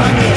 España.